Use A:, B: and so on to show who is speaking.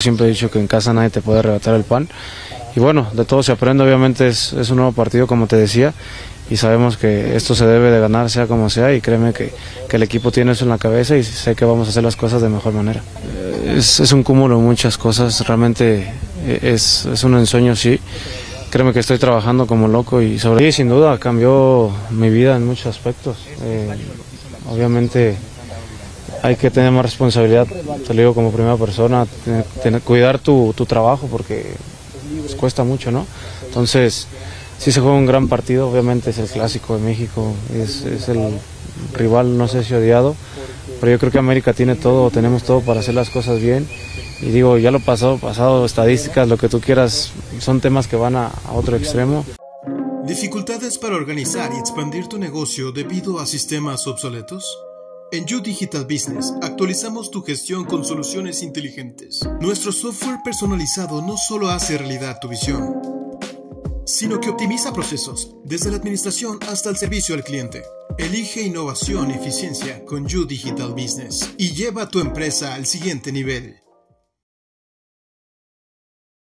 A: Siempre he dicho que en casa nadie te puede arrebatar el pan. Y bueno, de todo se aprende, obviamente es, un nuevo partido, como te decía, y sabemos que esto se debe de ganar sea como sea, y créeme que, el equipo tiene eso en la cabeza y sé que vamos a hacer las cosas de mejor manera. Es, es un cúmulo de muchas cosas, realmente es, es un ensueño, sí. Créeme que estoy trabajando como loco y sobre sí, sin duda cambió mi vida en muchos aspectos. Eh, obviamente hay que tener más responsabilidad, te lo digo como primera persona, tener- tener- cuidar tu, tu trabajo porque pues, cuesta mucho, ¿no? Entonces, sí se juega un gran partido, obviamente es el clásico de México, es, es el rival, no sé si odiado, pero yo creo que América tiene todo, tenemos todo para hacer las cosas bien. Y digo, ya lo pasado, pasado, estadísticas, lo que tú quieras, son temas que van a, a otro extremo.
B: ¿Dificultades para organizar y expandir tu negocio debido a sistemas obsoletos? En You Digital Business actualizamos tu gestión con soluciones inteligentes. Nuestro software personalizado no solo hace realidad tu visión, sino que optimiza procesos, desde la administración hasta el servicio al cliente. Elige innovación y eficiencia con You Digital Business y lleva tu empresa al siguiente nivel.